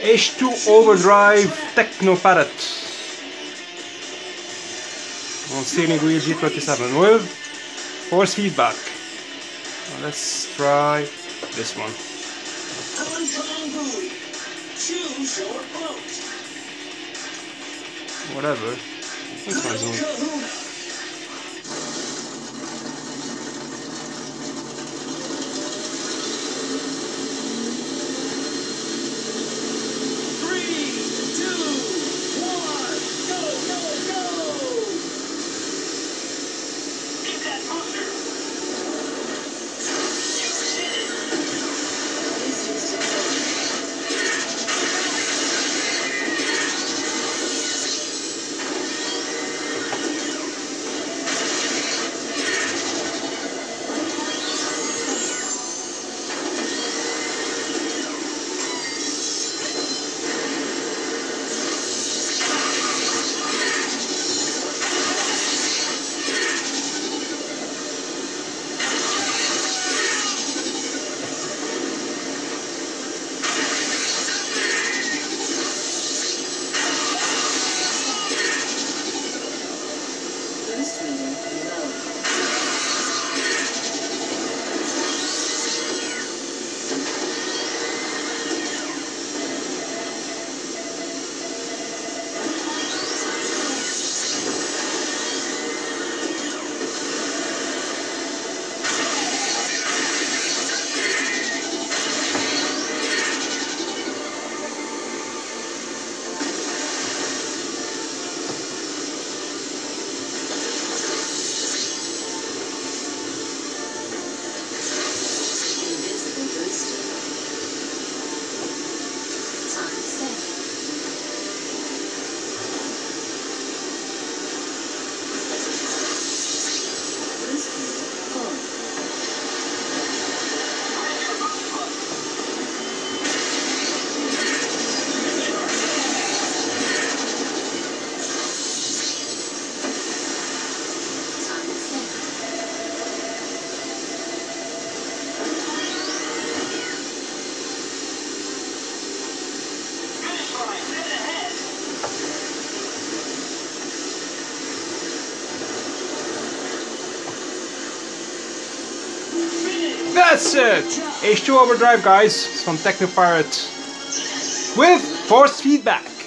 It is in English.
H2 Overdrive TeknoParrot on steering wheel G27 with force feedback. Let's try this one. Whatever. This one's. That's it! H2 Overdrive guys from TeknoParrot with force feedback.